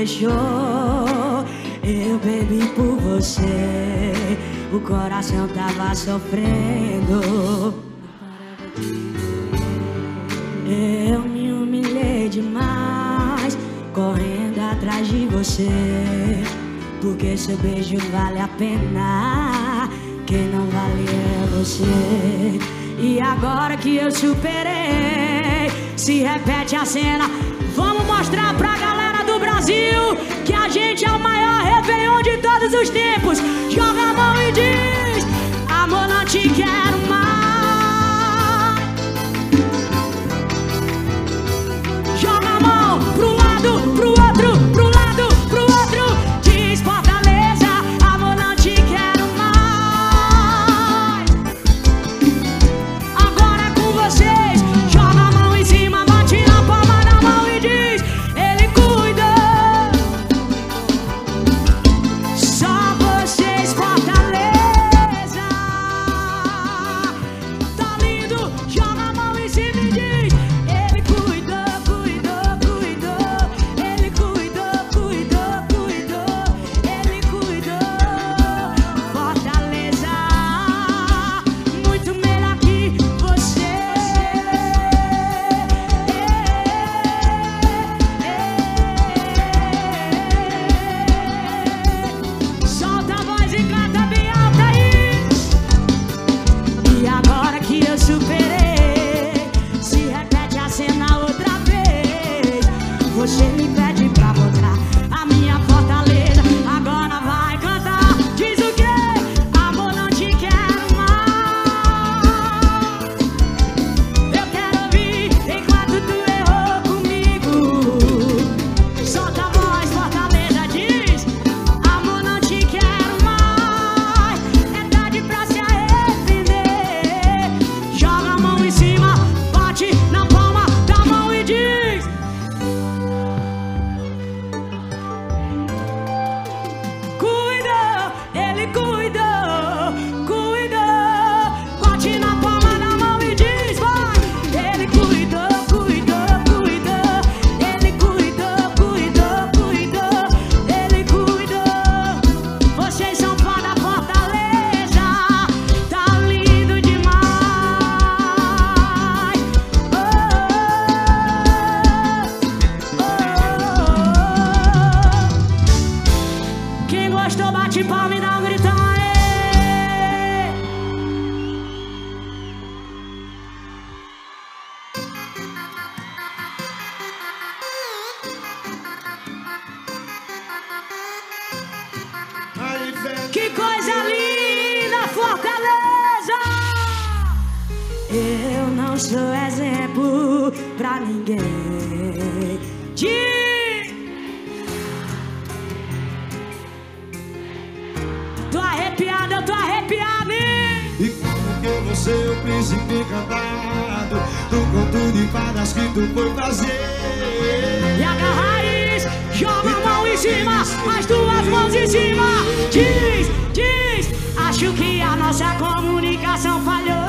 deixou. Eu bebi por você, o coração tava sofrendo. Eu me humilhei demais, correndo atrás de você. Porque seu beijo vale a pena, quem não vale é você. E agora que eu superei, se repete a cena, vamos mostrar pra galera. Brasil, que a gente é o maior Réveillon de todos os tempos. Joga a mão e diz: Amor, não te quero mais. sou é exemplo pra ninguém. De... Tô arrepiado, eu tô arrepiado. E como que você, o príncipe encantado, do conto de fadas que tu foi fazer? E agarrar raiz, joga a mão em cima, as duas mãos em cima. Diz, diz, acho que a nossa comunicação falhou.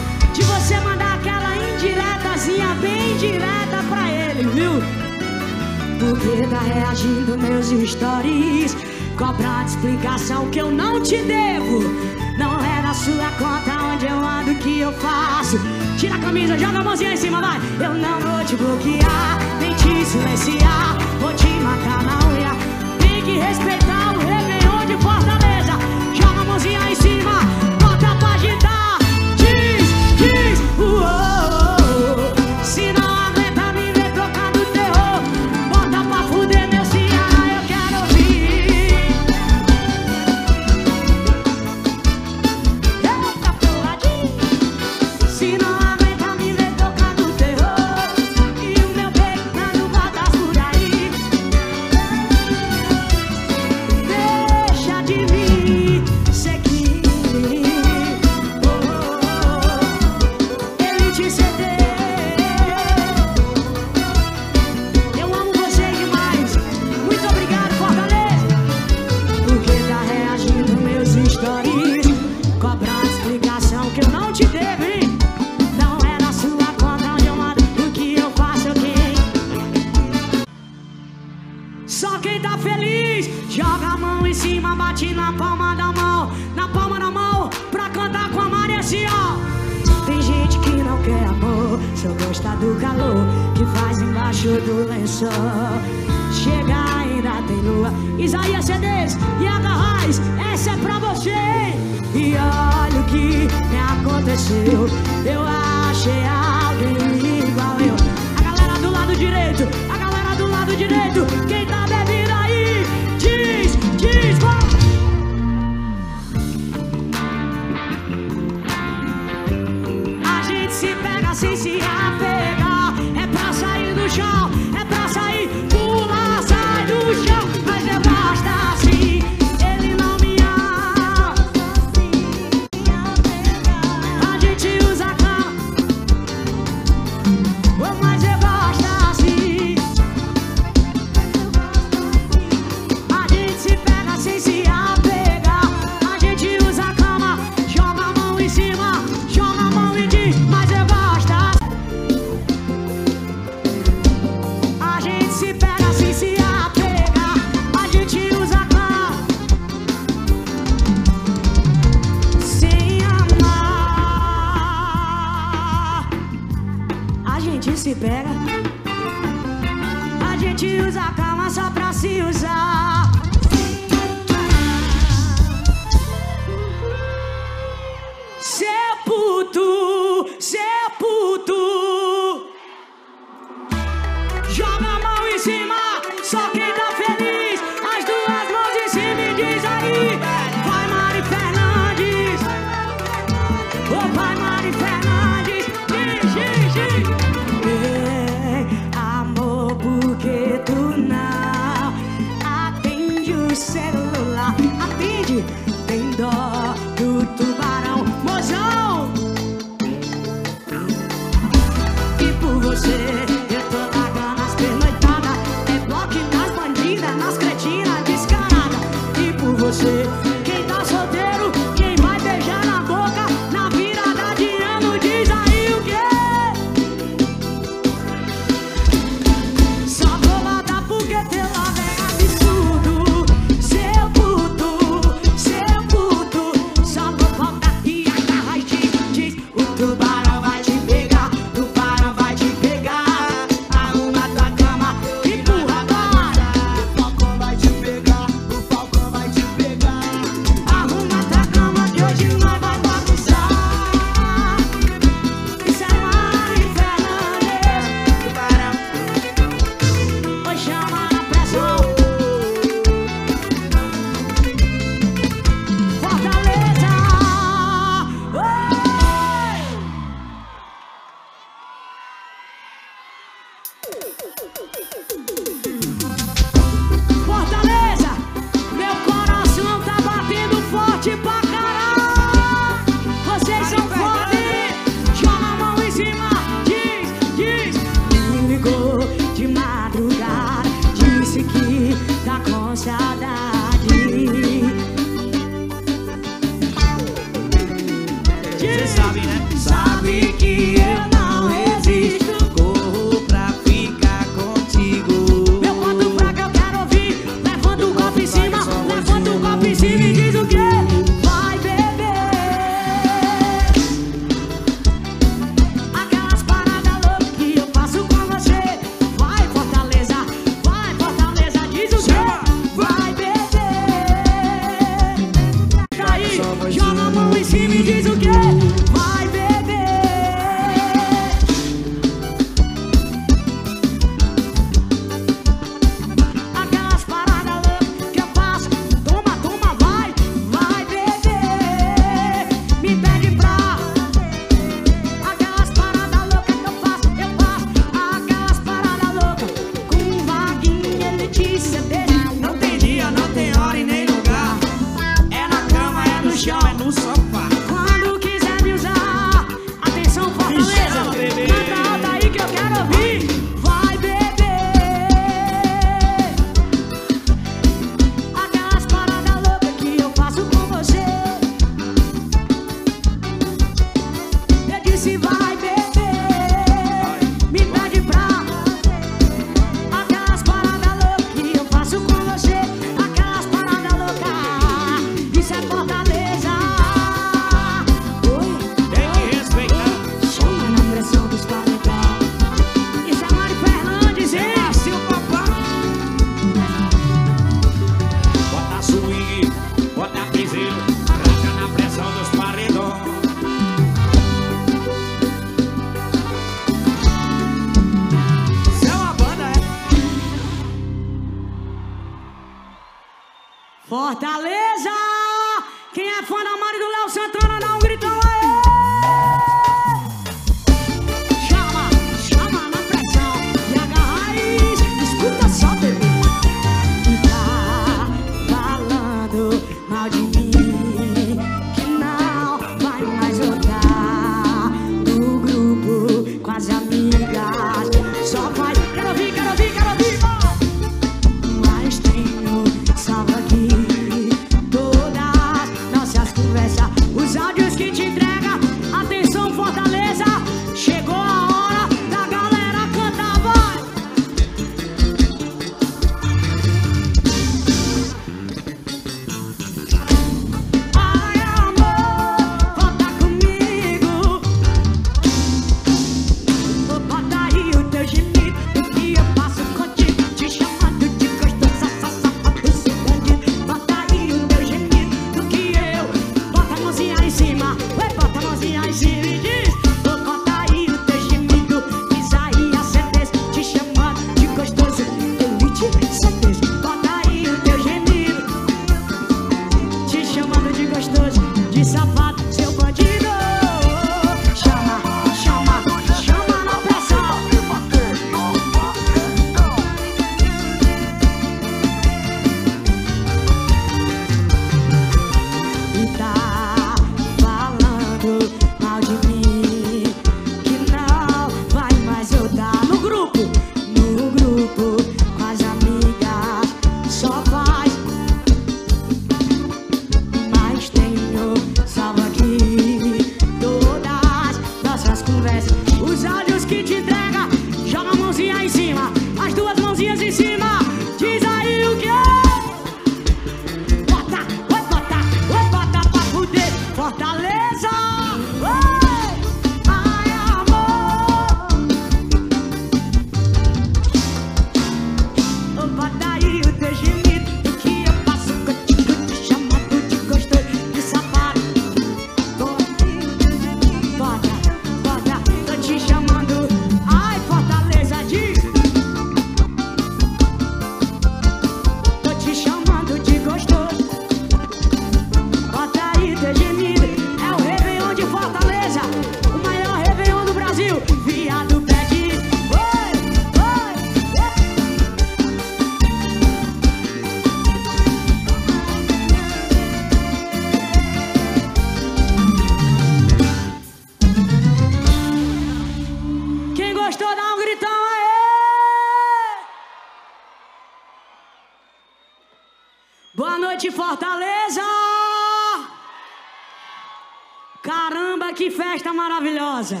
Que festa maravilhosa!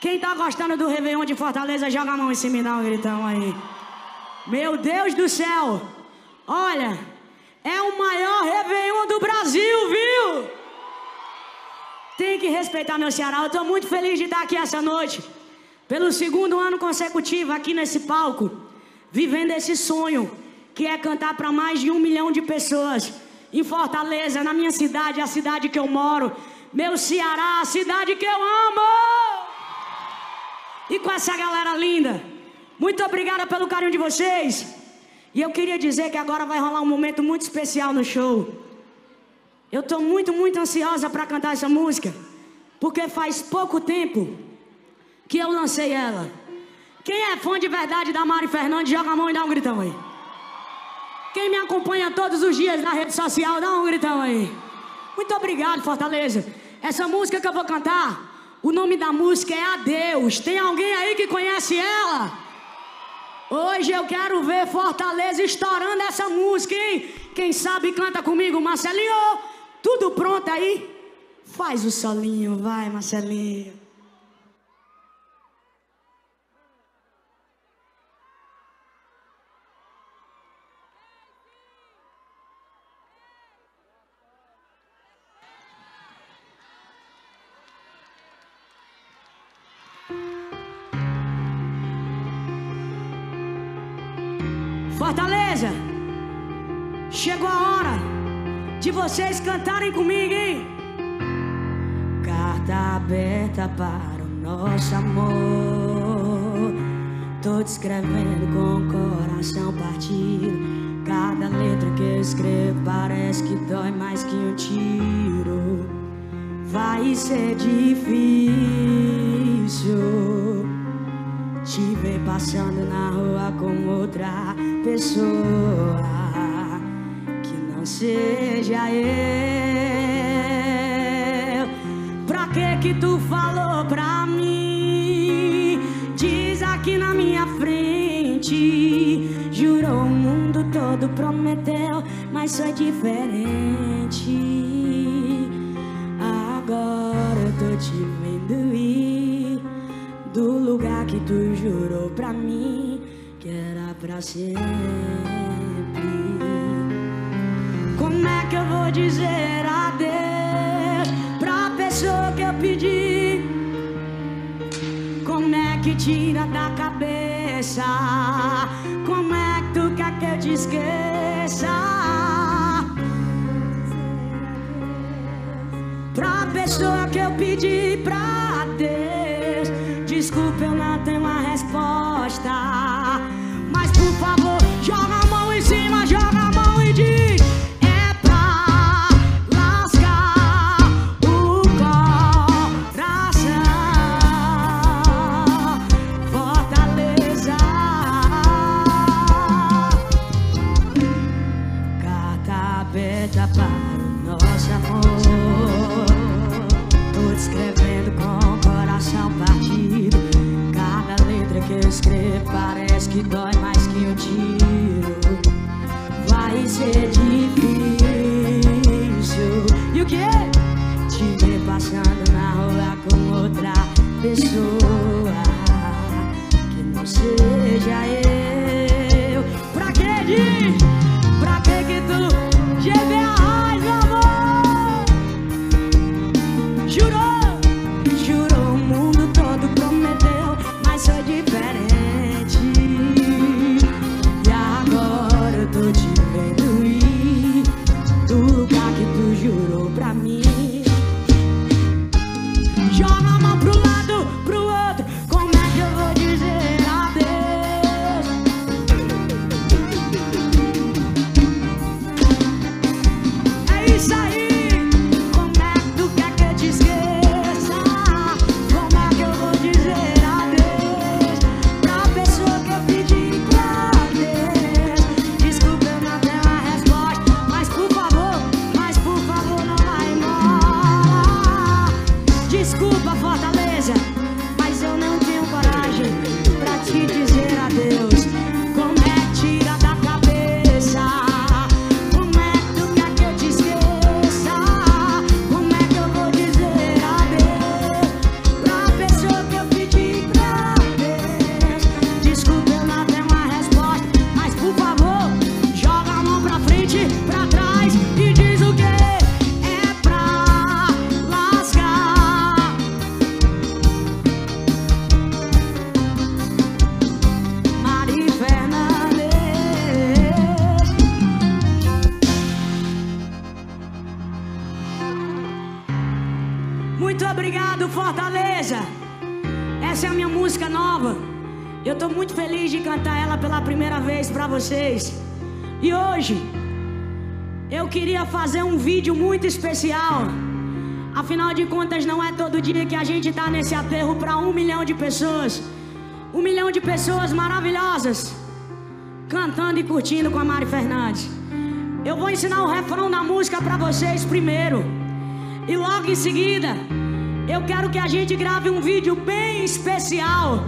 Quem tá gostando do Réveillon de Fortaleza, joga a mão em cima e dá um gritão aí. Meu Deus do céu! Olha, é o maior Réveillon do Brasil, viu? Tem que respeitar meu Ceará. Eu tô muito feliz de estar aqui essa noite. Pelo segundo ano consecutivo aqui nesse palco, vivendo esse sonho, que é cantar para mais de um milhão de pessoas. Em Fortaleza, na minha cidade, a cidade que eu moro. Meu Ceará, a cidade que eu amo! E com essa galera linda. Muito obrigada pelo carinho de vocês. E eu queria dizer que agora vai rolar um momento muito especial no show. Eu tô muito, muito ansiosa para cantar essa música, porque faz pouco tempo que eu lancei ela. Quem é fã de verdade da Mari Fernandes, joga a mão e dá um gritão aí. Quem me acompanha todos os dias na rede social, dá um gritão aí. Muito obrigado, Fortaleza. Essa música que eu vou cantar, o nome da música é Adeus. Tem alguém aí que conhece ela? Hoje eu quero ver Fortaleza estourando essa música, hein? Quem sabe canta comigo, Marcelinho. Tudo pronto aí? Faz o solinho, vai, Marcelinho. Chegou a hora de vocês cantarem comigo, hein? Carta aberta para o nosso amor. Tô escrevendo com o coração partido. Cada letra que eu escrevo parece que dói mais que um tiro. Vai ser difícil te ver passando na rua com outra pessoa seja eu. Pra que que tu falou pra mim? Diz aqui na minha frente. Jurou o mundo todo, prometeu, mas foi diferente. Agora eu tô te vendo ir do lugar que tu jurou pra mim que era pra sempre. Que eu vou dizer adeus pra pessoa que eu pedi? Como é que tira da cabeça? Como é que tu quer que eu te esqueça? Pra pessoa que eu pedi pra Deus Desculpa, eu não tenho uma resposta minha música nova. Eu tô muito feliz de cantar ela pela primeira vez pra vocês. E hoje eu queria fazer um vídeo muito especial. Afinal de contas, não é todo dia que a gente tá nesse aterro pra um milhão de pessoas. Um milhão de pessoas maravilhosas cantando e curtindo com a Mari Fernandes. Eu vou ensinar o refrão da música pra vocês primeiro. E logo em seguida, eu quero que a gente grave um vídeo bem especial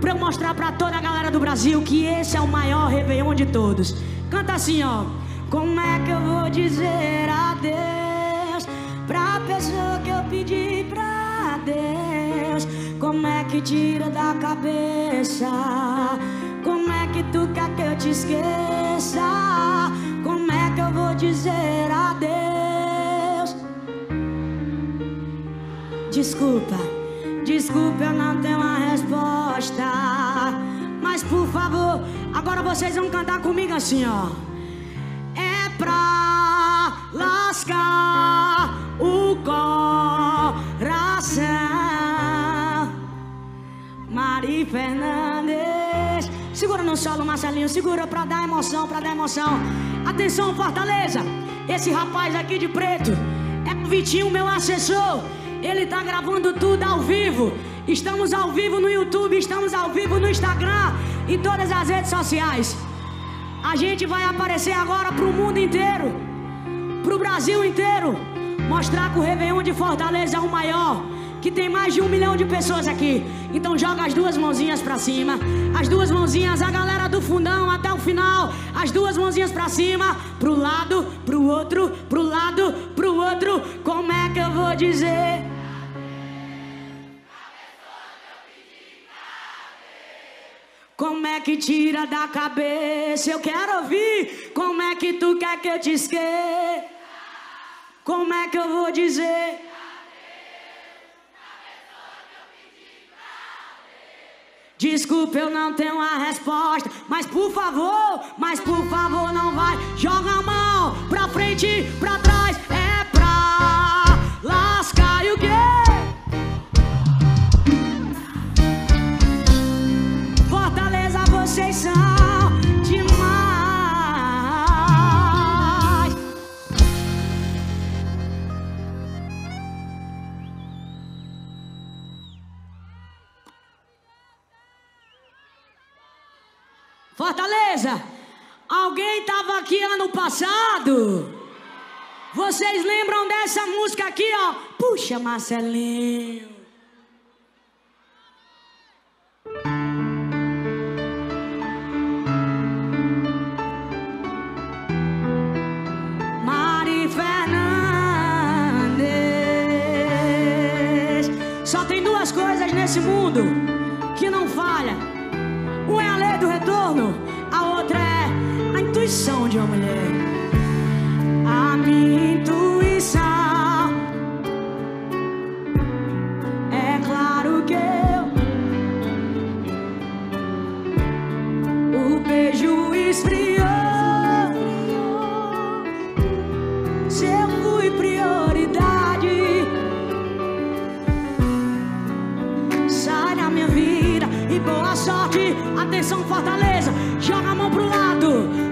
pra eu mostrar pra toda a galera do Brasil que esse é o maior Réveillon de todos. Canta assim, ó. Como é que eu vou dizer adeus pra pessoa que eu pedi pra Deus? Como é que tira da cabeça? Como é que tu quer que eu te esqueça? Como é que eu vou dizer adeus? Desculpa, desculpa, eu não tenho uma resposta. Mas por favor, agora vocês vão cantar comigo assim, ó. É pra lascar o coração. Mari Fernandes. Segura no solo, Marcelinho. Segura pra dar emoção, pra dar emoção. Atenção, Fortaleza. Esse rapaz aqui de preto é o Vitinho, meu assessor. Ele tá gravando tudo ao vivo. Estamos ao vivo no YouTube, estamos ao vivo no Instagram, em todas as redes sociais. A gente vai aparecer agora pro mundo inteiro, pro Brasil inteiro, mostrar que o Réveillon de Fortaleza é o maior, que tem mais de um milhão de pessoas aqui. Então joga as duas mãozinhas pra cima, as duas mãozinhas, a galera do fundão até o final, as duas mãozinhas pra cima, pro lado, outro, pro lado, pro outro. Como é que eu vou dizer? Como é que tira da cabeça? Eu quero ouvir. Como é que tu quer que eu te esqueça? Como é que eu vou dizer? Desculpa, eu não tenho a resposta. Mas por favor, mas por favor, não vai. Joga a mão pra frente, pra trás. É pra lascar e o quê? Fortaleza, vocês são demais. Fortaleza, alguém tava aqui ano passado? Vocês lembram dessa música aqui, ó? Puxa, Marcelinho. Mari Fernandes. Só tem duas coisas nesse mundo que não falha. Uma é a lei do retorno, intuição de uma mulher. A minha intuição é claro que eu o beijo esfriou. Se eu fui prioridade, sai da minha vida e boa sorte. Atenção, Fortaleza, joga a mão pro lado,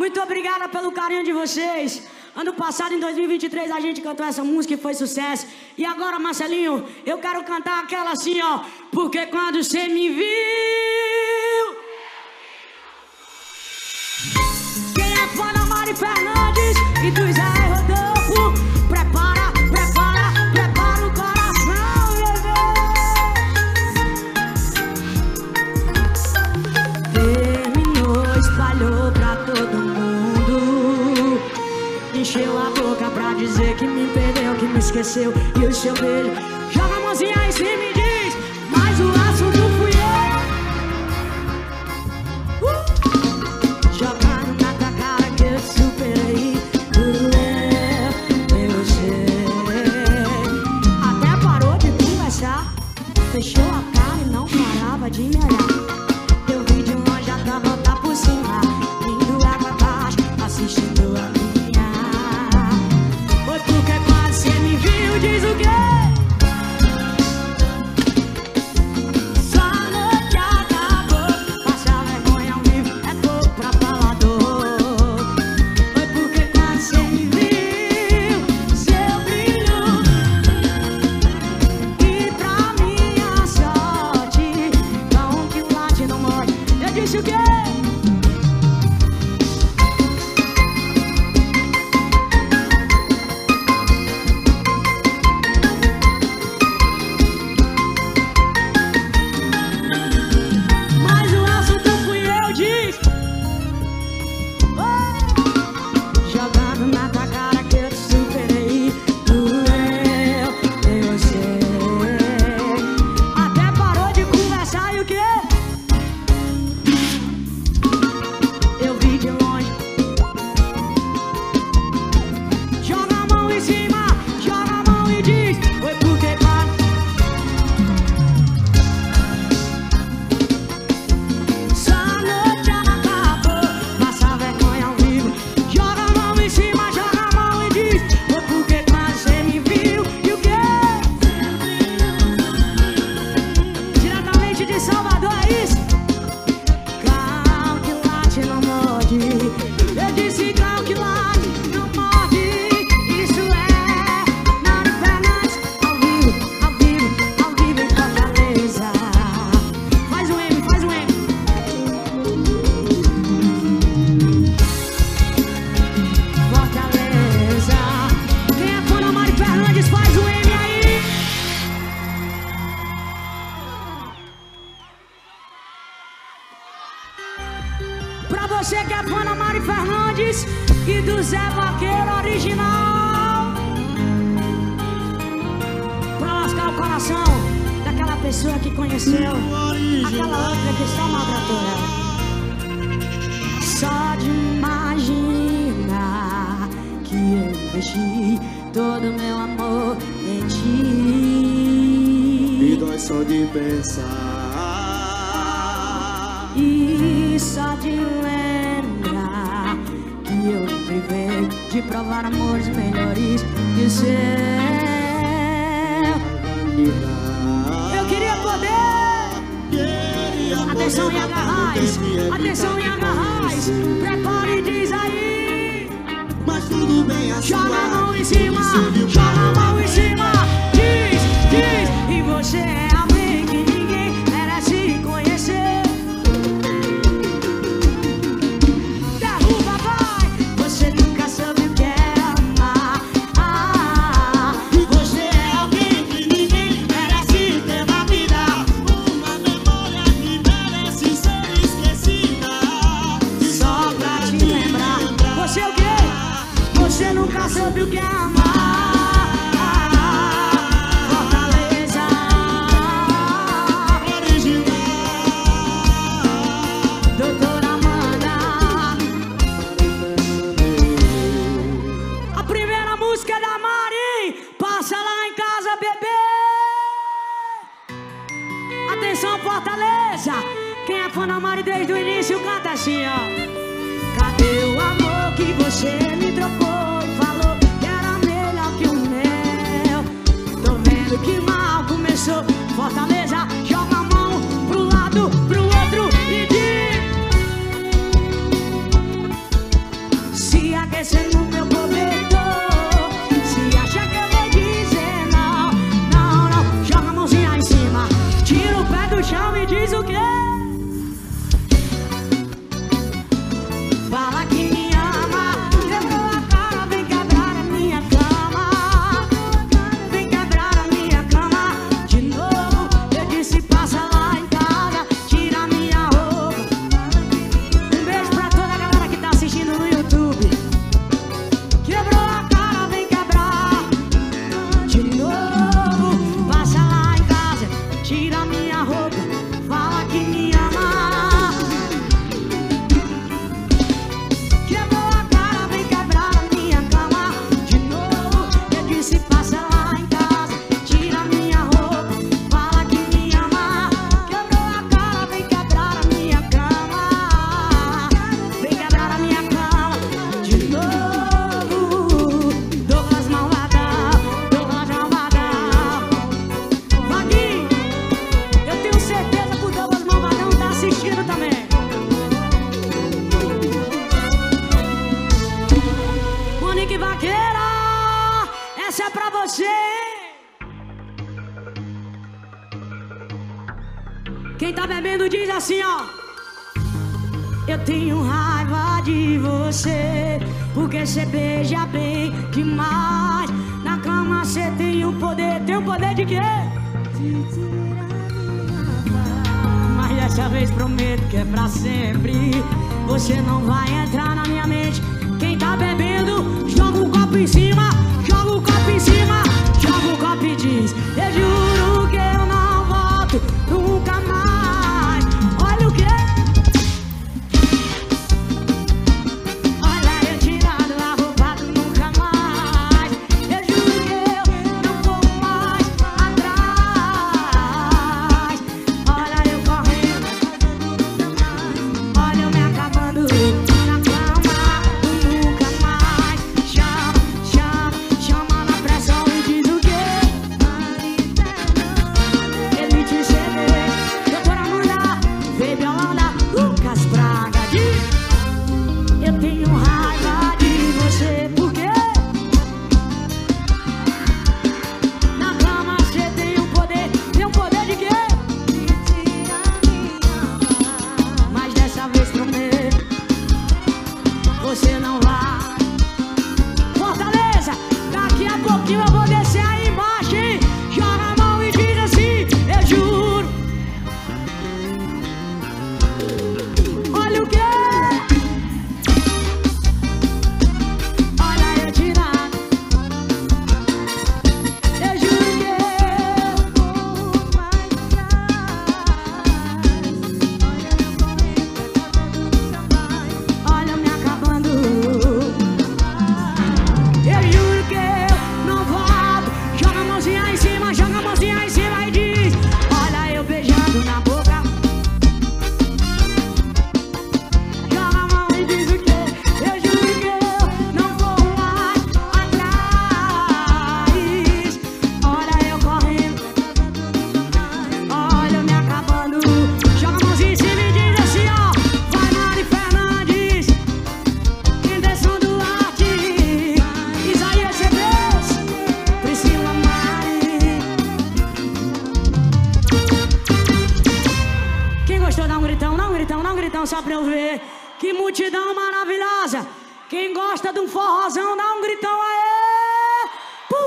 Muito obrigada pelo carinho de vocês. Ano passado, em 2023, a gente cantou essa música e foi sucesso. E agora, Marcelinho, eu quero cantar aquela assim, ó. Porque quando você me viu. Quem é fã da Mari Fernandes esqueceu e o seu beijo. Joga a mãozinha em cima e lembra que eu vivi de provar amores melhores que o seu. Eu queria poder. Atenção, Yagarrais. Atenção, Yagarrais. Prepare e diz aí. Mas tudo bem assim. Joga a mão em cima. Joga a mão em cima. Diz, diz. E você é.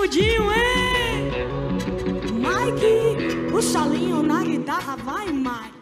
miudinho, hein? Mike, o salinho na guitarra, vai, Mike.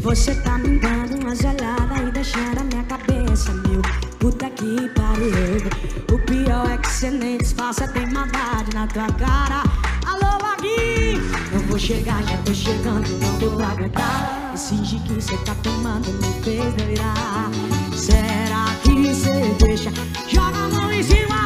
Você tá me dando uma zelada e deixando a minha cabeça mil. Puta que pariu. O pior é que cê nem disfarça, tem maldade na tua cara. Alô, Magui! Não vou chegar, já tô chegando, não vou aguentar. Finge que você tá tomando, me fez delirar Será que você deixa? Joga a mão em cima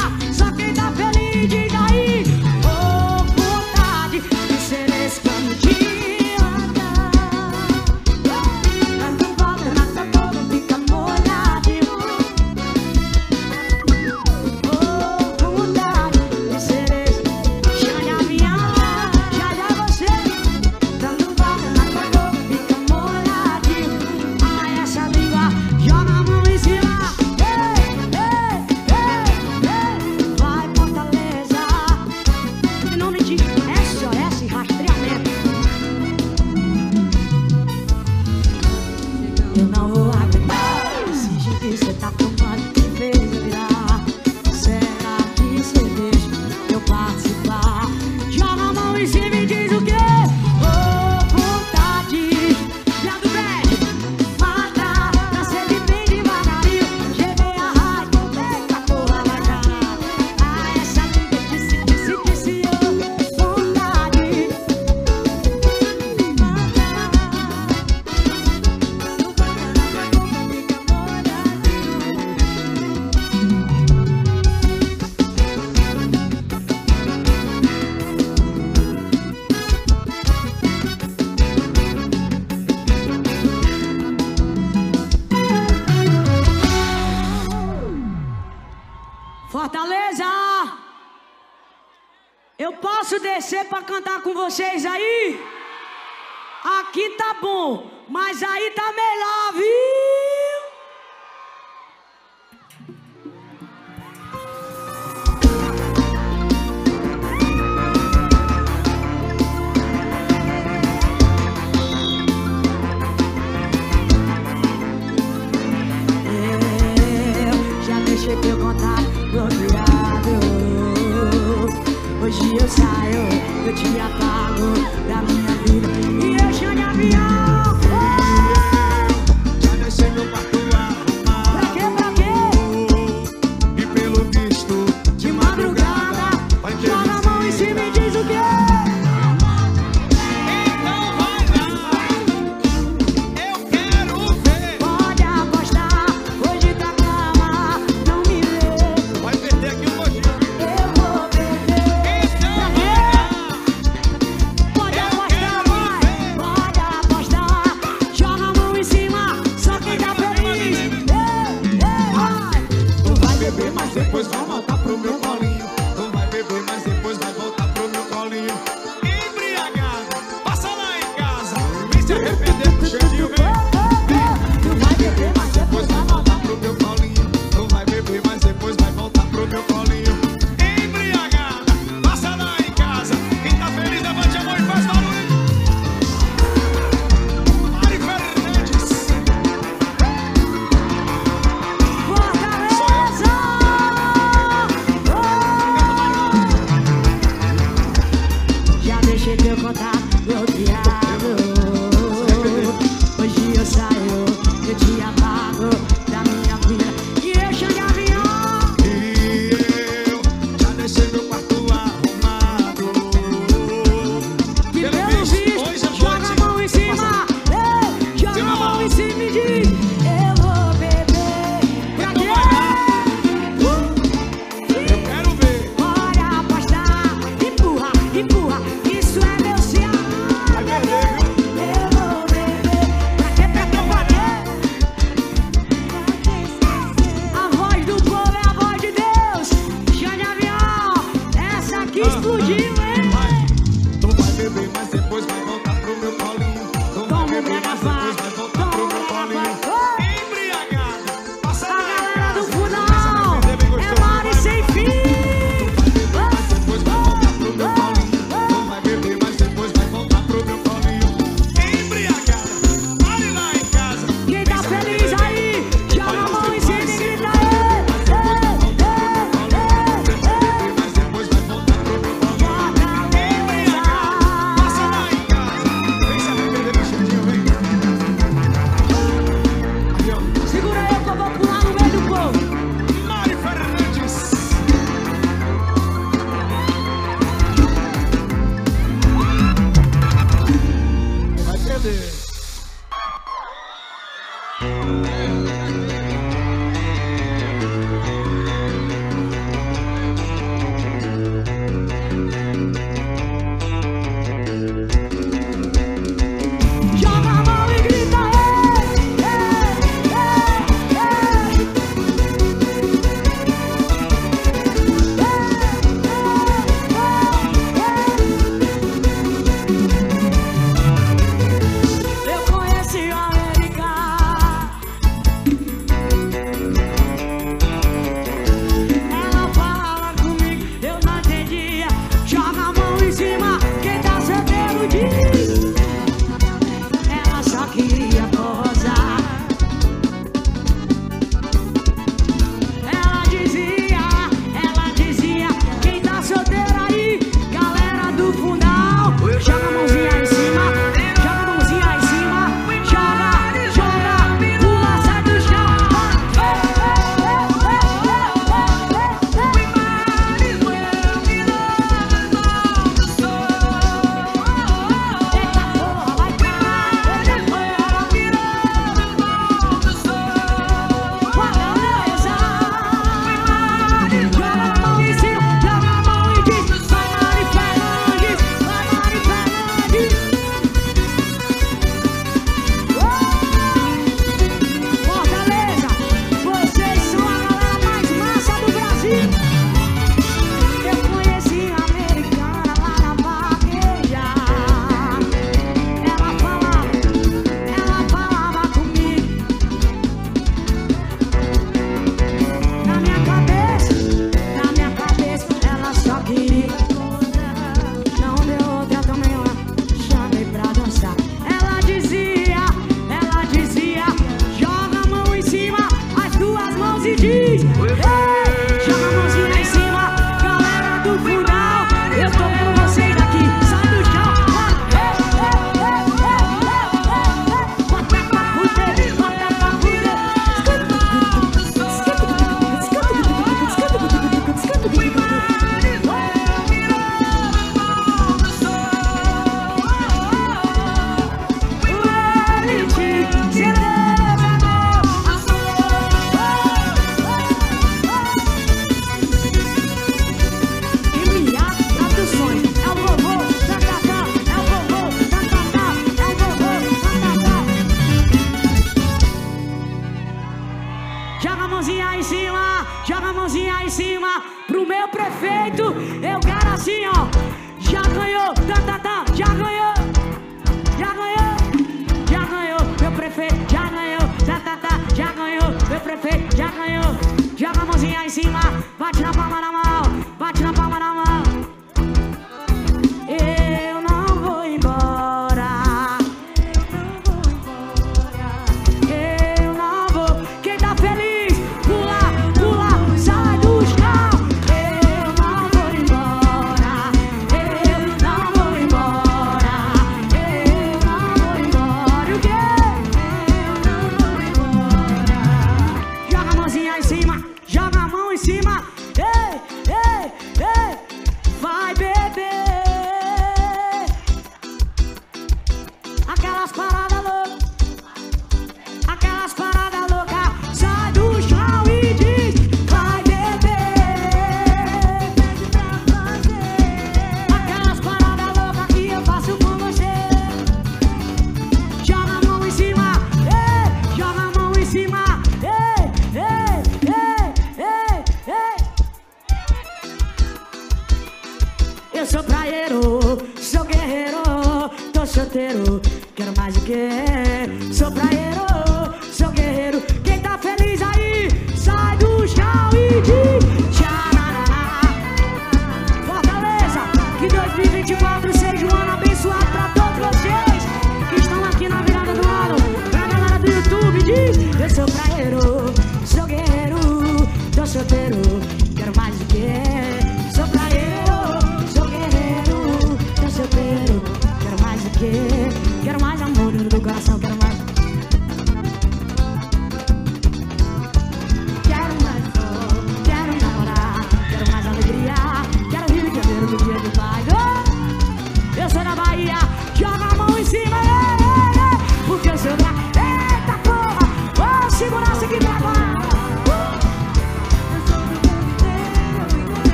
vocês aí? Aqui tá bom, mas aí tá melhor, viu?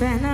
Foi